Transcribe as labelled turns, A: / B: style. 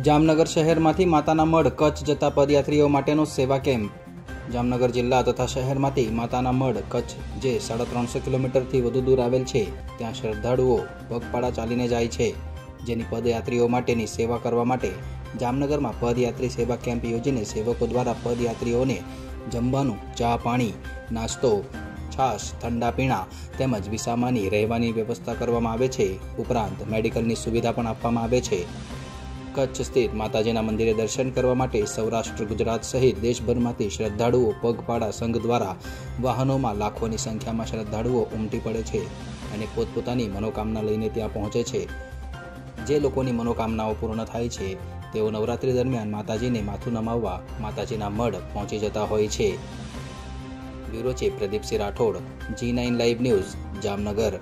A: જામનગર શહેરમાંથી માતાના મઢ કચ્છ જતા પદયાત્રીઓ માટેનો સેવા કેમ્પ. જામનગર જિલ્લા તથા શહેરમાંથી માતાના મઢ કચ્છ, જે સાડા ત્રણસો કિલોમીટરથી વધુ દૂર આવેલ છે, ત્યાં શ્રદ્ધાળુઓ પગપાળા ચાલીને જાય છે. જેની પદયાત્રીઓ માટેની સેવા કરવા માટે જામનગરમાં પદયાત્રી સેવા કેમ્પ યોજીને સેવકો દ્વારા પદયાત્રીઓને જમવાનું, ચા પાણી, નાસ્તો, છાશ, ઠંડા પીણા તેમજ વિસામાની રહેવાની વ્યવસ્થા કરવામાં આવે છે. ઉપરાંત મેડિકલની સુવિધા પણ આપવામાં આવે છે. કચ્છ સ્થિત માતાજીના મંદિરે દર્શન કરવા માટે સૌરાષ્ટ્ર, ગુજરાત સહિત દેશભરમાંથી શ્રદ્ધાળુઓ પગપાળા સંઘ દ્વારા વાહનોમાં લાખોની સંખ્યામાં શ્રદ્ધાળુઓ ઉમટી પડે છે અને પોતપોતાની મનોકામના લઈને ત્યાં પહોંચે છે. જે લોકોની મનોકામનાઓ પૂર્ણ થાય છે, તેઓ નવરાત્રી દરમિયાન માતાજીને માથું નમાવવા માતાજીના મઢ પહોંચી જતા હોય છે. બ્યુરો છે Pradipsinh Rathod, G nine live news, Jamnagar.